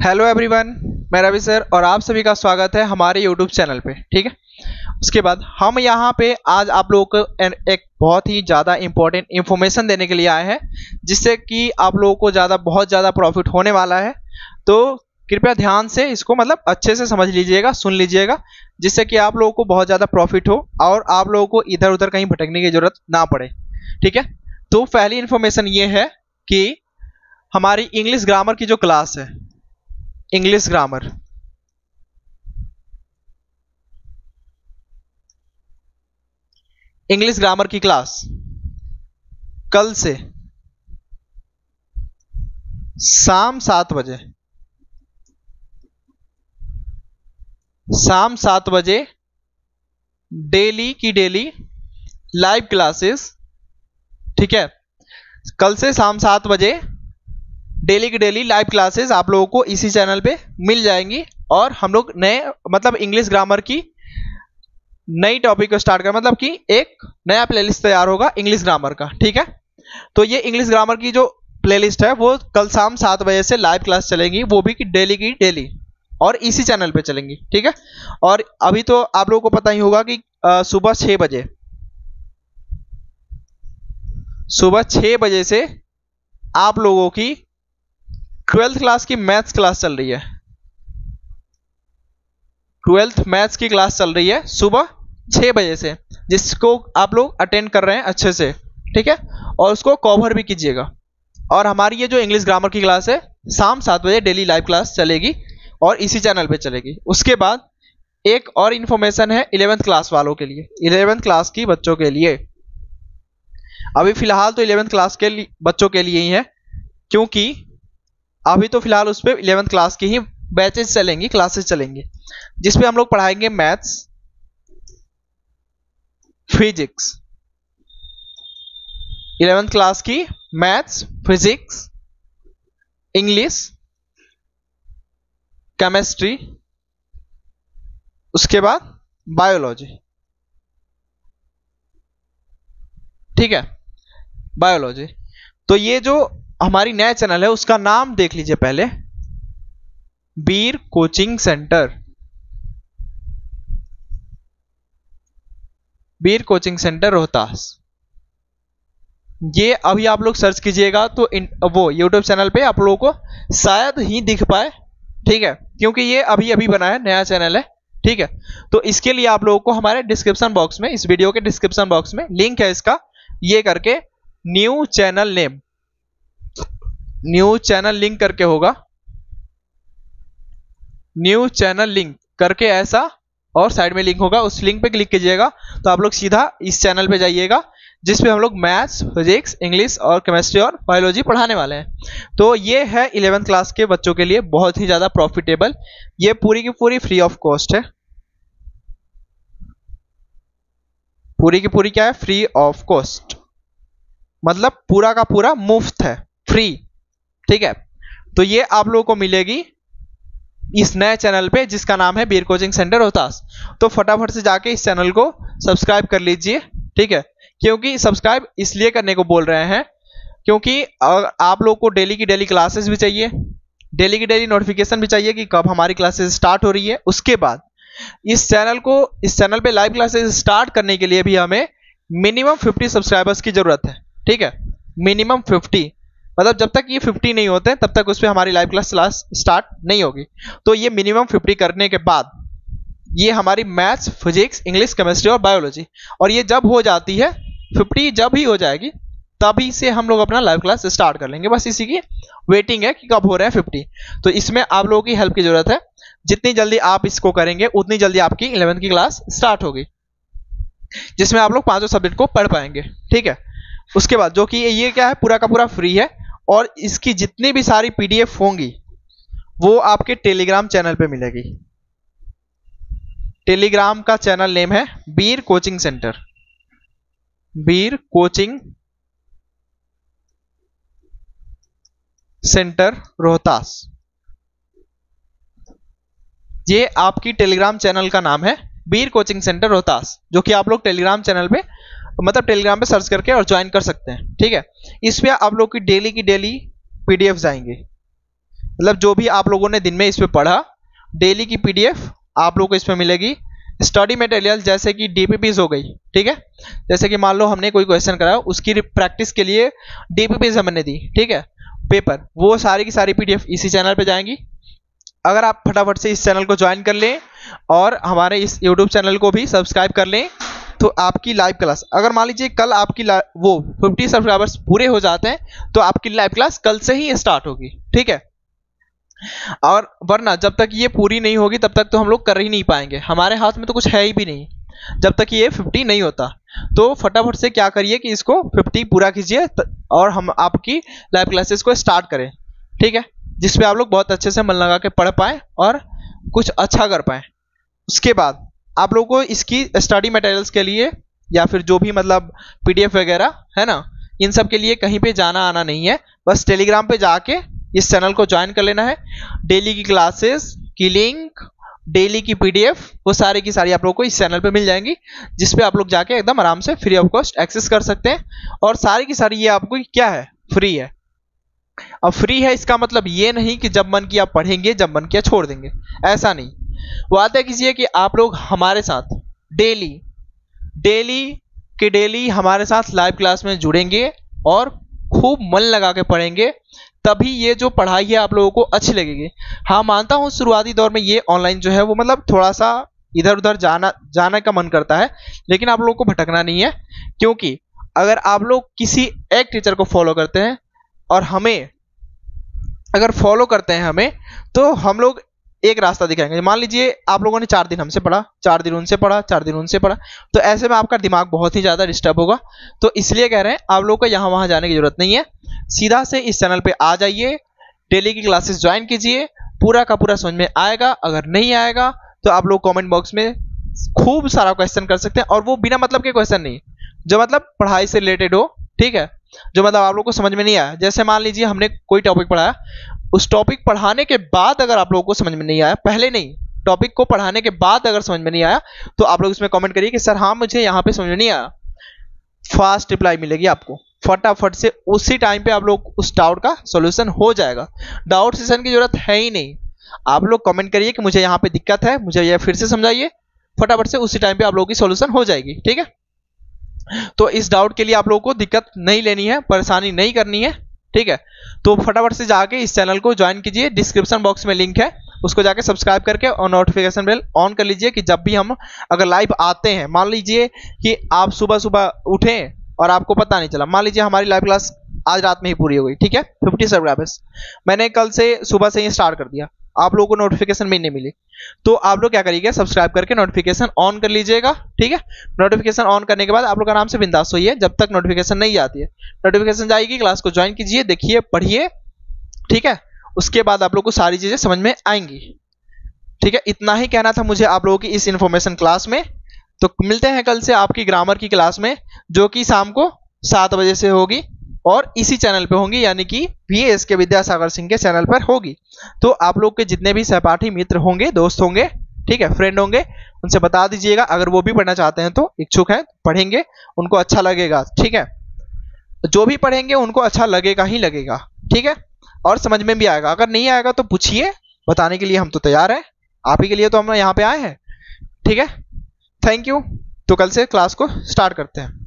Hello everyone मैं Ravi sir और आप सभी का स्वागत है हमारे यूट्यूब चैनल पे, ठीक है? उसके बाद हम यहाँ पे आज आप लोगों को एक बहुत ही ज़्यादा इंपॉर्टेंट इन्फॉर्मेशन देने के लिए आए हैं, जिससे कि आप लोगों को ज़्यादा, बहुत ज़्यादा प्रॉफिट होने वाला है। तो कृपया ध्यान से इसको मतलब अच्छे से समझ लीजिएगा, सुन लीजिएगा, जिससे कि आप लोगों को बहुत ज़्यादा प्रॉफिट हो और आप लोगों को इधर उधर कहीं भटकने की ज़रूरत ना पड़े, ठीक है? तो पहली इन्फॉर्मेशन ये है कि हमारी इंग्लिश ग्रामर की जो क्लास है इंग्लिश ग्रामर इंग्लिश ग्रामर की क्लास कल से शाम सात बजे। शाम सात बजे डेली की डेली लाइव क्लासेस ठीक है? कल से शाम सात बजे डेली की डेली लाइव क्लासेस आप लोगों को इसी चैनल पे मिल जाएँगी। और हम लोग नए मतलब इंग्लिश ग्रामर की नई टॉपिक को स्टार्ट कर। मतलब कि एक नया प्लेलिस्ट तैयार होगा इंग्लिश ग्रामर का, ठीक है? तो ये इंग्लिश ग्रामर की जो प्लेलिस्ट है, वो कल शाम सात बजे से लाइव क्लास चलेंगी। वो भी कि डेली की डेली। और इसी चैनल पे चलेंगी, ठीक है? और अभी तो आप लोगों को पता ही होगा कि सुबह छह बजे। सुबह छह बजे से आप लोगों की ट्वेल्थ क्लास की मैथ्स क्लास चल रही है। ट्वेल्थ मैथ्स की क्लास चल रही है सुबह छह बजे से, जिसको आप लोग अटेंड कर रहे हैं अच्छे से, ठीक है? और उसको कवर भी कीजिएगा। और हमारी ये जो इंग्लिश ग्रामर की क्लास है, शाम सात बजे डेली लाइव क्लास चलेगी और इसी चैनल पे चलेगी। उसके बाद एक और इन्फॉर्मेशन है इलेवेंथ क्लास वालों के लिए इलेवेंथ क्लास की बच्चों के लिए। अभी फ़िलहाल तो इलेवेंथ क्लास के बच्चों के लिए ही है, क्योंकि अभी तो फ़िलहाल उस पर इलेवेंथ क्लास की ही बैचेस चलेंगी क्लासेस चलेंगी जिसपे हम लोग पढ़ाएँगे मैथ्स फिजिक्स इलेवेंथ क्लास की मैथ्स फिजिक्स इंग्लिश केमिस्ट्री उसके बाद बायोलॉजी ठीक है? बायोलॉजी तो ये जो हमारी नया चैनल है उसका नाम देख लीजिए पहले। Bir coaching centre. Bir coaching centre Rohtas. ये अभी आप लोग सर्च कीजिएगा तो इन, वो यूट्यूब चैनल पे आप लोगों को शायद ही दिख पाए ठीक है? क्योंकि ये अभी अभी बना है नया चैनल है ठीक है? तो इसके लिए आप लोगों को हमारे डिस्क्रिप्शन बॉक्स में इस वीडियो के डिस्क्रिप्शन बॉक्स में लिंक है इसका ये करके new channel name new channel link करके होगा। न्यू चैनल लिंक करके ऐसा और साइड में लिंक होगा, उस लिंक पे क्लिक कीजिएगा तो आप लोग सीधा इस चैनल पे जाइएगा जिसपे हम लोग मैथ्स, फिजिक्स, इंग्लिश और केमिस्ट्री और बायोलॉजी पढ़ाने वाले हैं। तो ये है इलेवेंथ क्लास के बच्चों के लिए बहुत ही ज़्यादा प्रॉफिटेबल, ये पूरी की पूरी फ्री ऑफ़ कॉस्ट है। पूरी की पूरी क्या है? Free of cost. मतलब पूरा का पूरा मुफ़्त है, फ्री। ठीक है? तो ये आप लोगों को मिलेगी इस नए चैनल पे, जिसका नाम है बीर कोचिंग सेंटर रोहतास। तो फटाफट से जाके इस चैनल को सब्सक्राइब कर लीजिए, ठीक है? क्योंकि सब्सक्राइब इसलिए करने को बोल रहे हैं, क्योंकि आप लोग को डेली की डेली क्लासेस भी चाहिए, डेली की डेली नोटिफिकेशन भी चाहिए कि कब हमारी क्लासेस स्टार्ट हो रही है। उसके बाद इस चैनल को, इस चैनल पे लाइव क्लासेस स्टार्ट करने के लिए भी हमें मिनिमम 50 सब्सक्राइबर्स की ज़रूरत है, ठीक है? मिनिमम 50 मतलब जब तक ये 50 नहीं होते, तब तक उस पर हमारी लाइव क्लास क्लास स्टार्ट नहीं होगी। तो ये मिनिमम 50 करने के बाद, ये हमारी मैथ्स फिजिक्स इंग्लिश केमिस्ट्री और बायोलॉजी और ये जब हो जाती है 50 जब ही हो जाएगी, तभी से हम लोग अपना लाइव क्लास स्टार्ट कर लेंगे। बस इसी की वेटिंग है कि कब हो रहा है 50 तो इसमें आप लोगों की हेल्प की ज़रूरत है। जितनी जल्दी आप इसको करेंगे, उतनी जल्दी आपकी इलेवेंथ की क्लास स्टार्ट होगी, जिसमें आप लोग पाँचों सब्जेक्ट को पढ़ पाएँगे। ठीक है? उसके बाद जो कि ये क्या है, पूरा का पूरा फ्री है। और इसकी जितनी भी सारी पीडीएफ होंगी, वो आपके टेलीग्राम चैनल पे मिलेगी। टेलीग्राम का चैनल नेम है Bir coaching centre Bir coaching centre Rohtas ये आपकी टेलीग्राम चैनल का नाम है बीर कोचिंग सेंटर रोहतास जो कि आप लोग टेलीग्राम चैनल पे मतलब टेलीग्राम पे सर्च करके और ज्वाइन कर सकते हैं। ठीक है? इस पर आप लोग की डेली की डेली पीडीएफ आएँगे मतलब जो भी आप लोगों ने दिन में इस पर पढ़ा डेली की पीडीएफ आप लोगों को इसमें मिलेगी। स्टडी मटेरियल जैसे कि डीपीपीज हो गई, ठीक है? जैसे कि मान लो हमने कोई क्वेश्चन कराया उसकी प्रैक्टिस के लिए डीपीपीज हमने दी, ठीक है? पेपर वो सारी की सारी पीडीएफ इसी चैनल पे जाएँगी। अगर आप फटाफट से इस चैनल को ज्वाइन कर लें और हमारे इस यूट्यूब चैनल को भी सब्सक्राइब कर लें तो आपकी लाइव क्लास अगर मान लीजिए कल आपकी वो 50 सब्सक्राइबर्स पूरे हो जाते हैं तो आपकी लाइव क्लास कल से ही स्टार्ट होगी, ठीक है? और वरना जब तक ये पूरी नहीं होगी, तब तक तो हम लोग कर ही नहीं पाएँगे। हमारे हाथ में तो कुछ है ही भी नहीं। जब तक ये 50 नहीं होता तो फटाफट से क्या करिए कि इसको 50 पूरा कीजिए और हम आपकी लाइव क्लासेस को स्टार्ट करें, ठीक है? जिसपे आप लोग बहुत अच्छे से मन लगा के पढ़ पाए और कुछ अच्छा कर पाए। उसके बाद आप लोगों को इसकी स्टडी मटेरियल्स के लिए, या फिर जो भी मतलब पीडीएफ वगैरह, है ना, इन सब के लिए कहीं पे जाना आना नहीं है। बस टेलीग्राम पे जाके इस चैनल को ज्वाइन कर लेना है। डेली की क्लासेस की लिंक डेली की पीडीएफ वो सारी की सारी आप लोग को इस चैनल पे मिल जाएँगी जिसपे आप लोग जाके एकदम आराम से फ्री ऑफ़ कॉस्ट एक्सेस कर सकते हैं। और सारी की सारी ये आपको क्या है? फ्री है। अब फ्री है इसका मतलब ये नहीं कि जब मन किया पढ़ेंगे, जब मन किया छोड़ देंगे। ऐसा नहीं। वादा कीजिए कि आप लोग हमारे साथ डेली डेली के डेली हमारे साथ लाइव क्लास में जुड़ेंगे और खूब मन लगा के पढ़ेंगे, तभी ये जो पढ़ाई है आप लोगों को अच्छी लगेगी। हाँ मानता हूँ शुरुआती दौर में ये ऑनलाइन जो है वो मतलब थोड़ा सा इधर उधर जाना, जाने का मन करता है, लेकिन आप लोगों को भटकना नहीं है, क्योंकि अगर आप लोग किसी एक टीचर को फॉलो करते हैं और हमें, अगर फॉलो करते हैं हमें तो हम लोग एक रास्ता दिखाएँगे। मान लीजिए आप लोगों ने चार दिन हमसे पढ़ा, चार दिन उनसे पढ़ा, चार दिन उनसे पढ़ा तो ऐसे में आपका दिमाग बहुत ही ज़्यादा डिस्टर्ब होगा। तो इसलिए कह रहे हैं, आप लोगों को यहाँ वहाँ जाने की ज़रूरत नहीं है। सीधा से इस चैनल पर आ जाइए डेली की क्लासेस ज्वाइन कीजिए, पूरा का पूरा समझ में आएगा। अगर नहीं आएगा तो आप लोग कॉमेंट बॉक्स में खूब सारा क्वेश्चन कर सकते हैं, और वो बिना मतलब के क्वेश्चन नहीं, जो मतलब पढ़ाई से रिलेटेड हो, ठीक है? जो मतलब आप लोग को समझ में नहीं आया। जैसे मान लीजिए हमने कोई टॉपिक पढ़ाया उस टॉपिक पढ़ाने के बाद अगर आप लोगों को समझ में नहीं आया, पहले नहीं टॉपिक को पढ़ाने के बाद अगर समझ में नहीं आया तो आप लोग इसमें कमेंट करिए कि, सर हाँ मुझे यहाँ पे समझ में नहीं आया। फास्ट रिप्लाई मिलेगी आपको। फटाफट से उसी टाइम पे आप लोग उस डाउट का सॉल्यूशन हो जाएगा। डाउट सेशन की ज़रूरत है ही नहीं। आप लोग कमेंट करिए कि, मुझे यहाँ पे दिक्कत है, मुझे यह फिर से समझाइए। फटाफट से उसी टाइम पे आप लोगों की सोल्यूशन हो जाएगी, ठीक है? तो इस डाउट के लिए आप लोगों को दिक्कत नहीं लेनी है, परेशानी नहीं करनी है। ठीक है? तो फटाफट से जाके इस चैनल को ज्वाइन कीजिए। डिस्क्रिप्शन बॉक्स में लिंक है। उसको जाके सब्सक्राइब करके और नोटिफिकेशन बेल ऑन कर लीजिए कि जब भी हम अगर लाइव आते हैं, मान लीजिए कि आप सुबह सुबह उठें और आपको पता नहीं चला। मान लीजिए हमारी लाइव क्लास आज रात में ही पूरी हो गई, ठीक है? फिफ्टी सब्सक्राइबर्स मैंने कल से सुबह से ही स्टार्ट कर दिया। आप लोगों को नोटिफिकेशन भी नहीं मिली। तो आप लोग क्या करिएगा सब्सक्राइब करके नोटिफिकेशन ऑन कर लीजिएगा, ठीक है? नोटिफिकेशन ऑन करने के बाद आप लोग आराम से बिंदास होइए, जब तक नोटिफिकेशन नहीं आती है। नोटिफिकेशन जाएगी क्लास को ज्वाइन कीजिए, देखिए, पढ़िए, ठीक है? उसके बाद आप लोग को सारी चीज़ें समझ में आएँगी। ठीक है? इतना ही कहना था मुझे आप लोगों की इस इंफॉर्मेशन क्लास में। तो मिलते हैं कल से आपकी ग्रामर की क्लास में, जो कि शाम को सात बजे से होगी। और इसी चैनल पे होंगी, यानी कि वी एस के विद्यासागर सिंह के चैनल पर होगी। तो आप लोग के जितने भी सहपाठी मित्र होंगे, दोस्त होंगे, ठीक है फ्रेंड होंगे, उनसे बता दीजिएगा। अगर वो भी पढ़ना चाहते हैं तो इच्छुक हैं, पढ़ेंगे, उनको अच्छा लगेगा, ठीक है? जो भी पढ़ेंगे, उनको अच्छा लगेगा ही लगेगा, ठीक है? और समझ में भी आएगा। अगर नहीं आएगा तो पूछिए, बताने के लिए हम तो तैयार हैं। आप ही के लिए तो हम यहाँ पे आए हैं, ठीक है? थैंक यू तो कल से क्लास को स्टार्ट करते हैं।